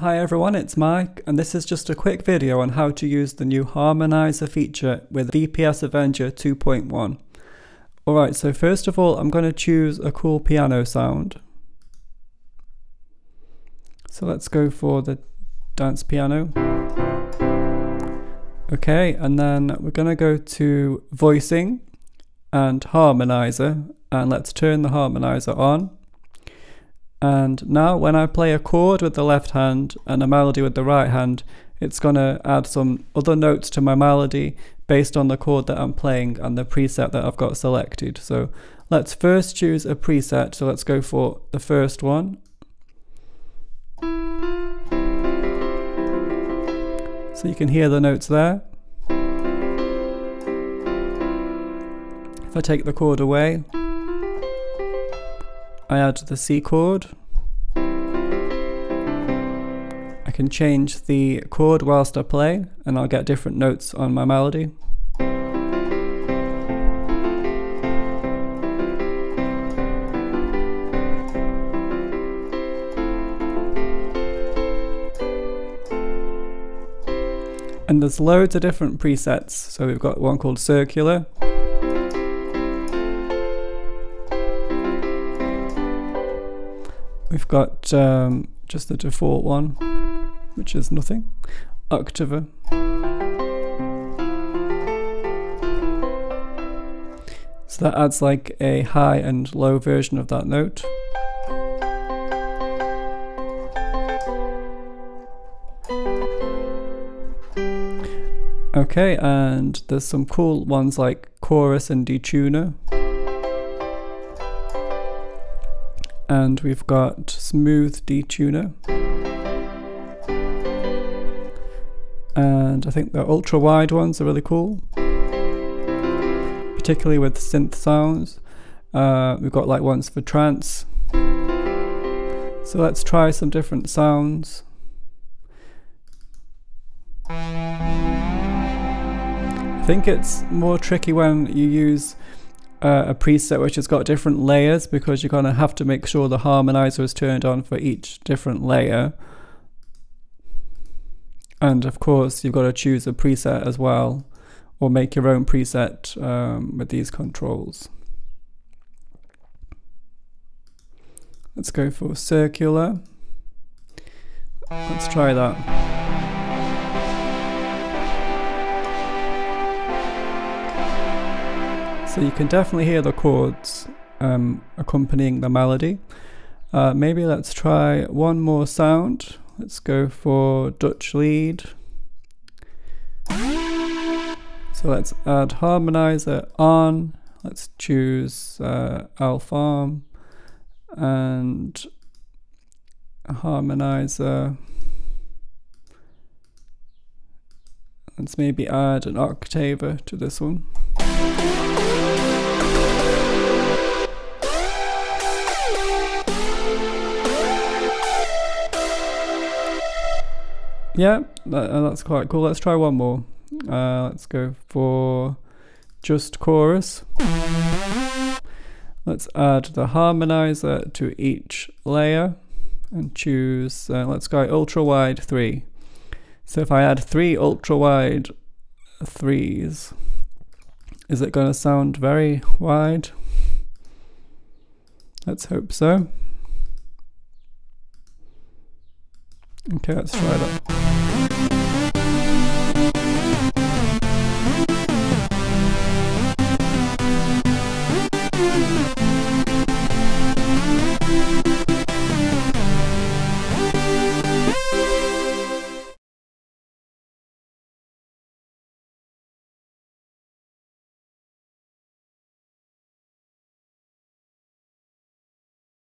Hi everyone, it's Mike, and this is just a quick video on how to use the new Harmonizer feature with VPS Avenger 2.1. Alright, so first of all, I'm going to choose a cool piano sound. So let's go for the dance piano. Okay, and then we're going to go to voicing and harmonizer, and let's turn the harmonizer on. And now when I play a chord with the left hand and a melody with the right hand, it's going to add some other notes to my melody based on the chord that I'm playing and the preset that I've got selected. So let's first choose a preset. So let's go for the first one. So you can hear the notes there. If I take the chord away, I add the C chord. I can change the chord whilst I play and I'll get different notes on my melody. And there's loads of different presets. So we've got one called circular, We've got um, just the default one, which is nothing. Octave. So that adds like a high and low version of that note. Okay, and there's some cool ones like chorus and detuner. And we've got smooth detuner. And I think the ultra wide ones are really cool particularly with synth sounds. Uh, we've got like ones for trance. So let's try some different sounds. I think it's more tricky when you use uh, a preset which has got different layers because you're going to have to make sure the harmonizer is turned on for each different layer. And of course, you've got to choose a preset as well or make your own preset um, with these controls. Let's go for circular. Let's try that. So you can definitely hear the chords um, accompanying the melody. Uh, maybe let's try one more sound. Let's go for Dutch lead. So let's add harmonizer on. Let's choose uh, Alfarm and harmonizer. Let's maybe add an octave to this one. Yeah, that, uh, that's quite cool. Let's try one more. Uh, let's go for just chorus. Let's add the harmonizer to each layer and choose, uh, let's go ultra wide 3. So if I add three ultra wide threes, is it going to sound very wide? Let's hope so. Okay, let's try that.